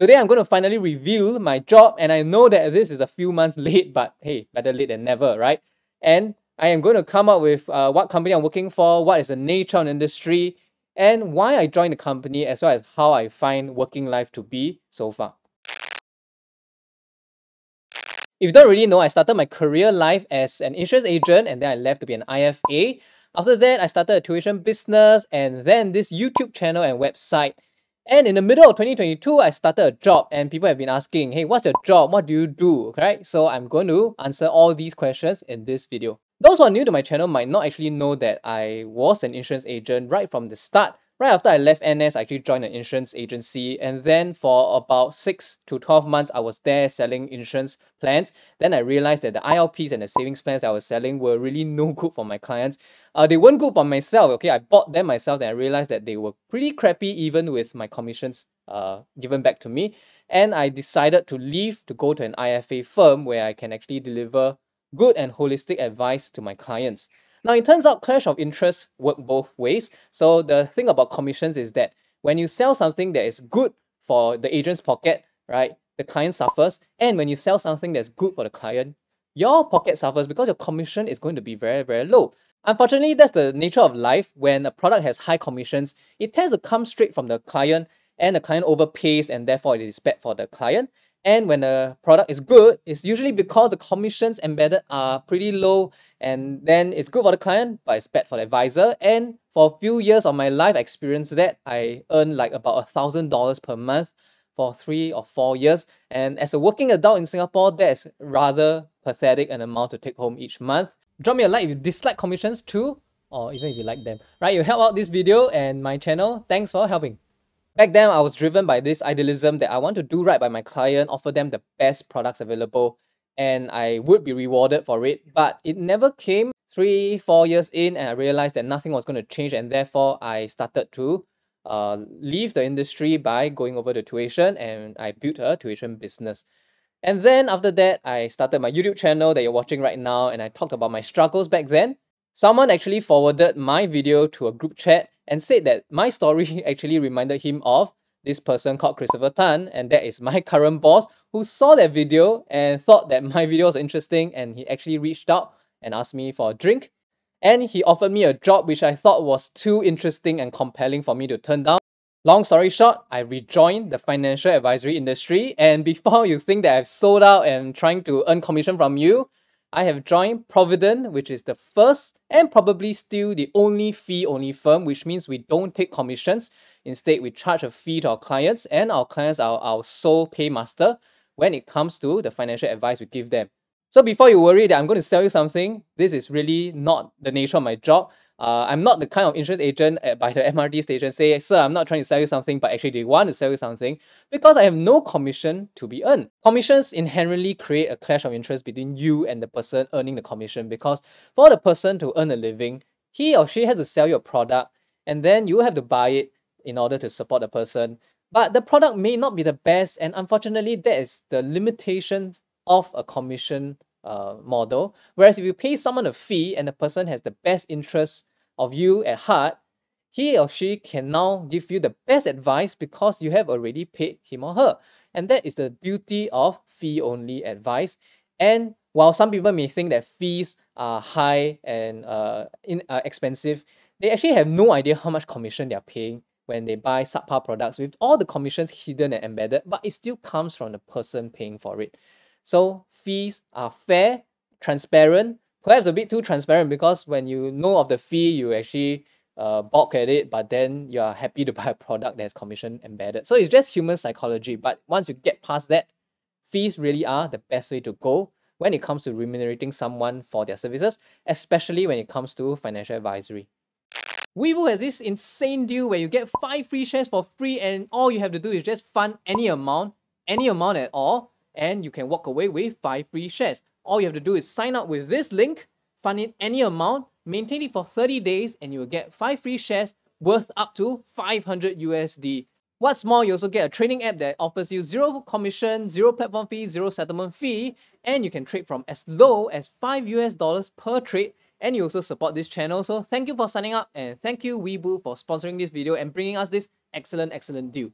Today I'm going to finally reveal my job and I know that this is a few months late, but hey, better late than never, right? And I am going to come up with uh, what company I'm working for, what is the nature of the industry, and why I joined the company, as well as how I find working life to be so far. If you don't really know, I started my career life as an insurance agent and then I left to be an IFA. After that, I started a tuition business and then this YouTube channel and website. And in the middle of 2022, I started a job and people have been asking, hey, what's your job? What do you do? Right? So I'm going to answer all these questions in this video. Those who are new to my channel might not actually know that I was an insurance agent right from the start. Right after I left NS, I actually joined an insurance agency and then for about 6 to 12 months, I was there selling insurance plans. Then I realized that the ILPs and the savings plans that I was selling were really no good for my clients. Uh, they weren't good for myself, okay? I bought them myself and I realized that they were pretty crappy even with my commissions uh, given back to me. And I decided to leave to go to an IFA firm where I can actually deliver good and holistic advice to my clients. Now, it turns out clash of interests work both ways. So the thing about commissions is that when you sell something that is good for the agent's pocket, right, the client suffers. And when you sell something that's good for the client, your pocket suffers because your commission is going to be very, very low. Unfortunately, that's the nature of life. When a product has high commissions, it tends to come straight from the client and the client overpays and therefore it is bad for the client. And when the product is good, it's usually because the commissions embedded are pretty low and then it's good for the client, but it's bad for the advisor. And for a few years of my life, I experienced that. I earned like about a thousand dollars per month for three or four years. And as a working adult in Singapore, that's rather pathetic an amount to take home each month. Drop me a like if you dislike commissions too, or even if you like them. Right, you help out this video and my channel. Thanks for helping. Back then, I was driven by this idealism that I want to do right by my client, offer them the best products available, and I would be rewarded for it. But it never came three, four years in, and I realized that nothing was going to change, and therefore I started to uh, leave the industry by going over to tuition, and I built a tuition business. And then after that, I started my YouTube channel that you're watching right now, and I talked about my struggles back then. Someone actually forwarded my video to a group chat and said that my story actually reminded him of this person called Christopher Tan, and that is my current boss who saw that video and thought that my video was interesting, and he actually reached out and asked me for a drink. And he offered me a job which I thought was too interesting and compelling for me to turn down. Long story short, I rejoined the financial advisory industry, and before you think that I've sold out and trying to earn commission from you, I have joined Providend, which is the first and probably still the only fee only firm, which means we don't take commissions. Instead, we charge a fee to our clients, and our clients are our sole paymaster when it comes to the financial advice we give them. So before you worry that I'm going to sell you something, this is really not the nature of my job. Uh, I'm not the kind of insurance agent at, by the MRT station say, sir, I'm not trying to sell you something, but actually they want to sell you something because I have no commission to be earned. Commissions inherently create a clash of interest between you and the person earning the commission because for the person to earn a living, he or she has to sell your product and then you have to buy it in order to support the person. But the product may not be the best, and unfortunately, that is the limitation of a commission uh, model. Whereas if you pay someone a fee and the person has the best interest of you at heart, he or she can now give you the best advice because you have already paid him or her. And that is the beauty of fee only advice. And while some people may think that fees are high and uh, in, uh, expensive, they actually have no idea how much commission they are paying when they buy subpar products with all the commissions hidden and embedded, but it still comes from the person paying for it. So fees are fair, transparent, perhaps a bit too transparent because when you know of the fee, you actually uh, balk at it, but then you are happy to buy a product that's commission embedded. So it's just human psychology. But once you get past that, fees really are the best way to go when it comes to remunerating someone for their services, especially when it comes to financial advisory. Webull has this insane deal where you get five free shares for free, and all you have to do is just fund any amount, any amount at all, and you can walk away with 5 free shares. All you have to do is sign up with this link, fund in any amount, maintain it for 30 days, and you will get 5 free shares worth up to 500 USD. What's more, you also get a trading app that offers you zero commission, zero platform fee, zero settlement fee, and you can trade from as low as 5 US dollars per trade. And you also support this channel. So thank you for signing up and thank you Webull for sponsoring this video and bringing us this excellent, excellent deal.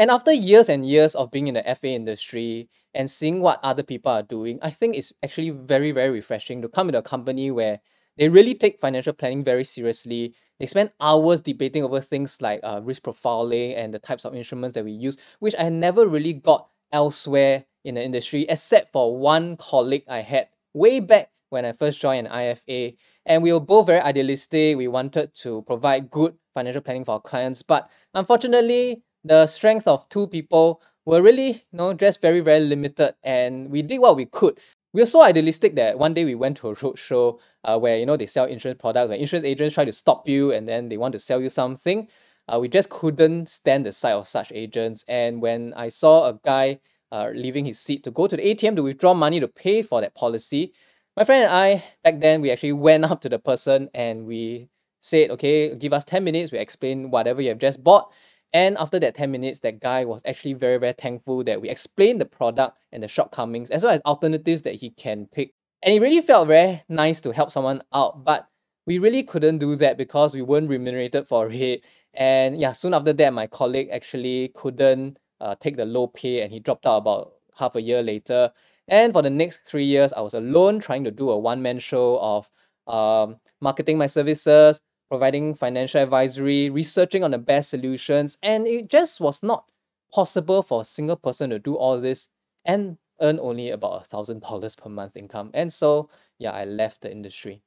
And after years and years of being in the FA industry and seeing what other people are doing, I think it's actually very, very refreshing to come into a company where they really take financial planning very seriously. They spend hours debating over things like uh, risk profiling and the types of instruments that we use, which I never really got elsewhere in the industry, except for one colleague I had way back when I first joined an IFA. And we were both very idealistic. We wanted to provide good financial planning for our clients. But unfortunately, the strength of two people were really, you know, just very, very limited. And we did what we could. We were so idealistic that one day we went to a roadshow uh, where, you know, they sell insurance products, where insurance agents try to stop you and then they want to sell you something. Uh, we just couldn't stand the sight of such agents. And when I saw a guy uh, leaving his seat to go to the ATM to withdraw money to pay for that policy, my friend and I, back then, we actually went up to the person and we said, okay, give us 10 minutes, we explain whatever you have just bought. And after that 10 minutes, that guy was actually very, very thankful that we explained the product and the shortcomings, as well as alternatives that he can pick. And it really felt very nice to help someone out, but we really couldn't do that because we weren't remunerated for it. And yeah, soon after that, my colleague actually couldn't uh, take the low pay and he dropped out about half a year later. And for the next three years, I was alone trying to do a one man show of um, marketing my services, providing financial advisory, researching on the best solutions, and it just was not possible for a single person to do all this and earn only about a thousand dollars per month income. And so, yeah, I left the industry.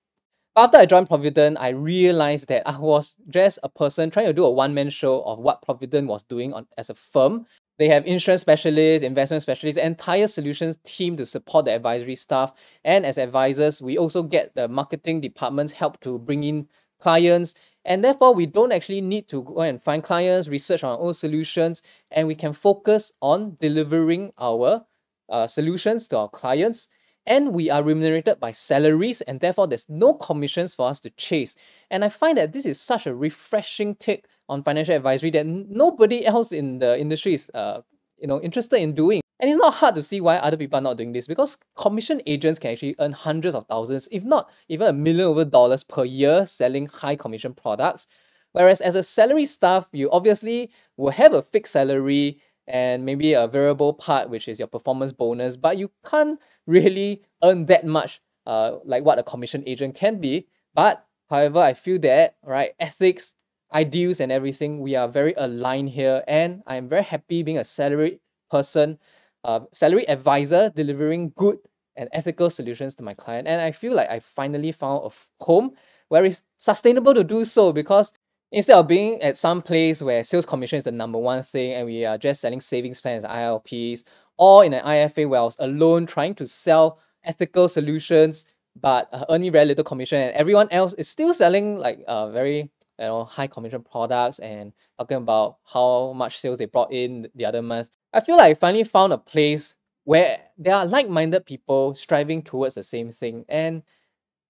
After I joined Providend, I realized that I was just a person trying to do a one man show of what Providend was doing on, as a firm. They have insurance specialists, investment specialists, entire solutions team to support the advisory staff. And as advisors, we also get the marketing department's help to bring in clients. And therefore, we don't actually need to go and find clients, research our own solutions, and we can focus on delivering our uh, solutions to our clients. And we are remunerated by salaries, and therefore, there's no commissions for us to chase. And I find that this is such a refreshing take on financial advisory that nobody else in the industry is uh, you know, interested in doing. And it's not hard to see why other people are not doing this because commission agents can actually earn hundreds of thousands, if not even a million over dollars per year selling high commission products. Whereas as a salary staff, you obviously will have a fixed salary and maybe a variable part, which is your performance bonus, but you can't really earn that much uh, like what a commission agent can be. But however, I feel that right ethics, ideals, and everything, we are very aligned here, and I'm very happy being a salary person uh, salary advisor delivering good and ethical solutions to my client. And I feel like I finally found a home where it's sustainable to do so because instead of being at some place where sales commission is the number one thing and we are just selling savings plans, ILPs, or in an IFA where I was alone trying to sell ethical solutions but uh, earning very little commission and everyone else is still selling like uh, very you know high commission products and talking about how much sales they brought in the other month I feel like I finally found a place where there are like-minded people striving towards the same thing. And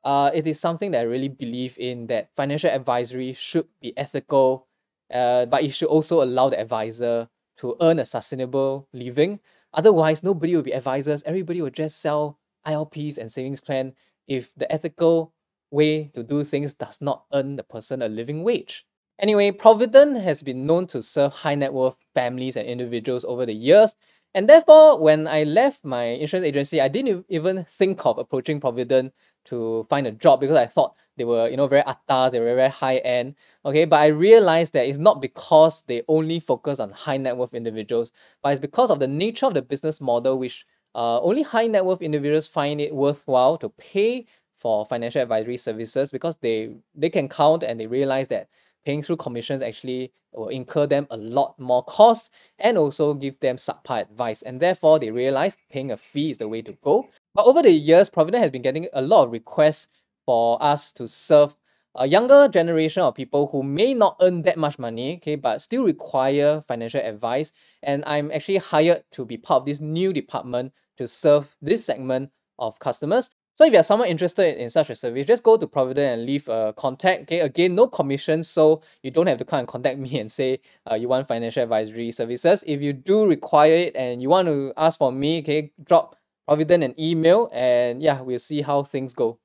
uh, it is something that I really believe in that financial advisory should be ethical uh, but it should also allow the advisor to earn a sustainable living. Otherwise nobody will be advisors. Everybody will just sell ILPs and savings plan if the ethical way to do things does not earn the person a living wage Anyway, Providend has been known to serve high net worth families and individuals over the years. And therefore, when I left my insurance agency, I didn't even think of approaching Providend to find a job because I thought they were, you know, very atas, they were very high end. Okay, but I realized that it's not because they only focus on high net worth individuals, but it's because of the nature of the business model, which uh, only high net worth individuals find it worthwhile to pay for financial advisory services because they they can count and they realize that paying through commissions actually will incur them a lot more cost and also give them subpar advice. And therefore, they realize paying a fee is the way to go. But over the years, Providend has been getting a lot of requests for us to serve a younger generation of people who may not earn that much money, okay, but still require financial advice. And I'm actually hired to be part of this new department to serve this segment of customers. So if you're someone interested in such a service, just go to Providend and leave a contact. Okay, again, no commission, so you don't have to come and contact me and say uh, you want financial advisory services. If you do require it and you want to ask for me, okay, drop Providend an email and yeah, we'll see how things go.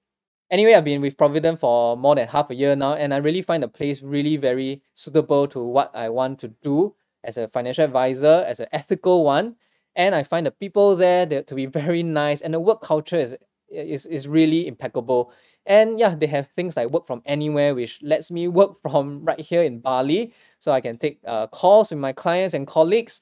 Anyway, I've been with Providend for more than half a year now, and I really find the place really very suitable to what I want to do. as a financial advisor, as an ethical one. And I find the people there to be very nice and the work culture is is, is really impeccable. And yeah, they have things like work from anywhere, which lets me work from right here in Bali. So I can take uh, calls with my clients and colleagues.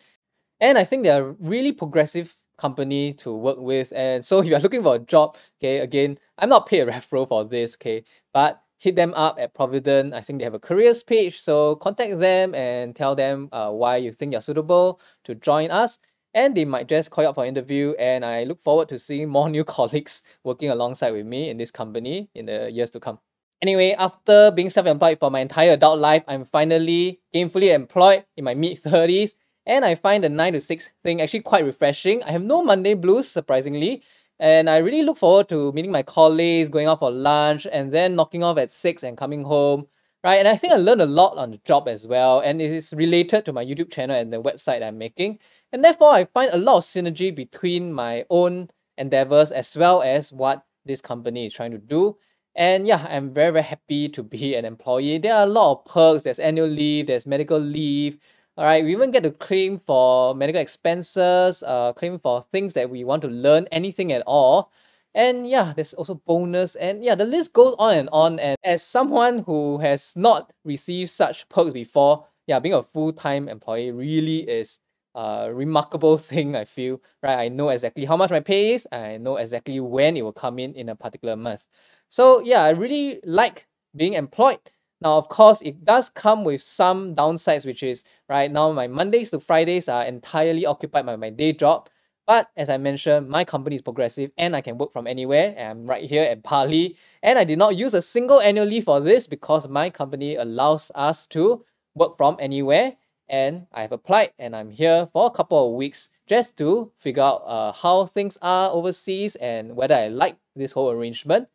And I think they're a really progressive company to work with. And so if you're looking for a job, okay, again, I'm not paid a referral for this, okay, but hit them up at Providend. I think they have a careers page. So contact them and tell them uh, why you think you're suitable to join us and they might just call you up for an interview. And I look forward to seeing more new colleagues working alongside with me in this company in the years to come. Anyway, after being self-employed for my entire adult life, I'm finally gainfully employed in my mid-30s, and I find the 9 to 6 thing actually quite refreshing. I have no Monday blues, surprisingly, and I really look forward to meeting my colleagues, going out for lunch, and then knocking off at 6 and coming home, right? And I think I learned a lot on the job as well, and it is related to my YouTube channel and the website I'm making. And therefore, I find a lot of synergy between my own endeavors as well as what this company is trying to do. And yeah, I'm very, very happy to be an employee. There are a lot of perks. There's annual leave, there's medical leave. All right, we even get to claim for medical expenses, uh, claim for things that we want to learn, anything at all. And yeah, there's also bonus. And yeah, the list goes on and on. And as someone who has not received such perks before, yeah, being a full-time employee really is uh, remarkable thing, I feel, right? I know exactly how much my pay is, I know exactly when it will come in in a particular month. So yeah, I really like being employed. Now, of course, it does come with some downsides, which is right now my Mondays to Fridays are entirely occupied by my day job. But as I mentioned, my company is progressive and I can work from anywhere. I'm right here at Bali. And I did not use a single annual leave for this because my company allows us to work from anywhere and I've applied and I'm here for a couple of weeks just to figure out uh, how things are overseas and whether I like this whole arrangement.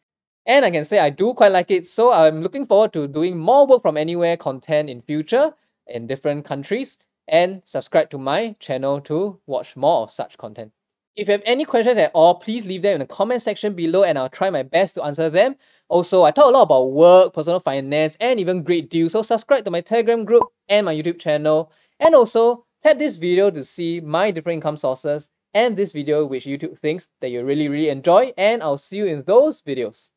And I can say I do quite like it, so I'm looking forward to doing more work from anywhere content in future in different countries and subscribe to my channel to watch more of such content. If you have any questions at all, please leave them in the comment section below and I'll try my best to answer them. Also, I talk a lot about work, personal finance, and even great deals, so subscribe to my Telegram group and my YouTube channel. And also, tap this video to see my different income sources and this video which YouTube thinks that you really really enjoy and I'll see you in those videos.